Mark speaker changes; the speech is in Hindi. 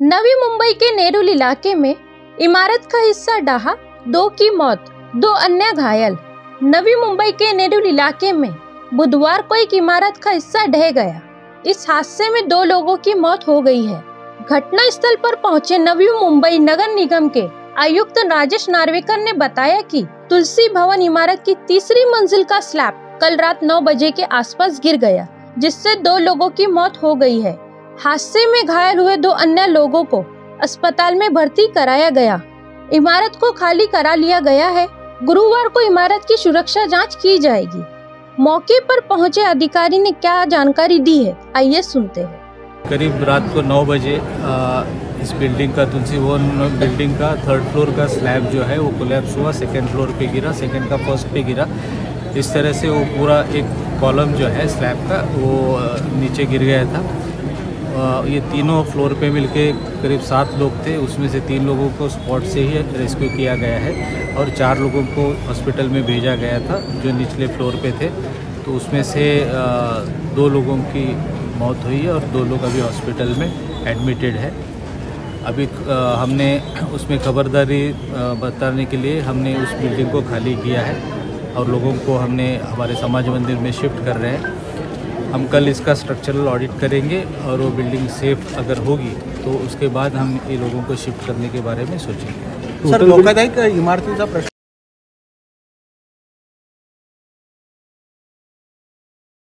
Speaker 1: नवी मुंबई के नेरुल इलाके में इमारत का हिस्सा डहा, दो की मौत, दो अन्य घायल। नवी मुंबई के नेरुल इलाके में बुधवार को एक इमारत का हिस्सा ढह गया। इस हादसे में दो लोगों की मौत हो गई है। घटना स्थल पर पहुँचे नवी मुंबई नगर निगम के आयुक्त राजेश नार्वेकर ने बताया कि तुलसी भवन इमारत की तीसरी मंजिल का स्लैब कल रात 9 बजे के आसपास गिर गया, जिससे दो लोगों की मौत हो गई है। हादसे में घायल हुए दो अन्य लोगों को अस्पताल में भर्ती कराया गया। इमारत को खाली करा लिया गया है। गुरुवार को इमारत की सुरक्षा जाँच की जाएगी। मौके पर पहुँचे अधिकारी ने क्या जानकारी दी है? आइए सुनते हैं।
Speaker 2: करीब रात को 9 बजे आ, इस बिल्डिंग का तुलसी भवन बिल्डिंग का थर्ड फ्लोर का स्लैब जो है वो कोलैप्स हुआ। सेकेंड फ्लोर पे गिरा सेकेंड का फ़र्स्ट पे गिरा। इस तरह से वो पूरा एक कॉलम जो है स्लैब का वो नीचे गिर गया था। ये तीनों फ्लोर पे मिलके करीब सात लोग थे। उसमें से तीन लोगों को स्पॉट से ही रेस्क्यू किया गया है और चार लोगों को हॉस्पिटल में भेजा गया था, जो निचले फ्लोर पे थे। तो उसमें से दो लोगों की मौत हुई है और दो लोग अभी हॉस्पिटल में एडमिटेड है। अभी हमने उसमें खबरदारी बताने के लिए हमने उस बिल्डिंग को खाली किया है और लोगों को हमने, हमारे समाज मंदिर में शिफ्ट कर रहे हैं। हम कल इसका स्ट्रक्चरल ऑडिट करेंगे और वो बिल्डिंग सेफ़ अगर होगी तो उसके बाद हम ये लोगों को शिफ्ट करने के बारे में सोचेंगे।
Speaker 3: सर धोकादायक इमारतीचा प्रश्न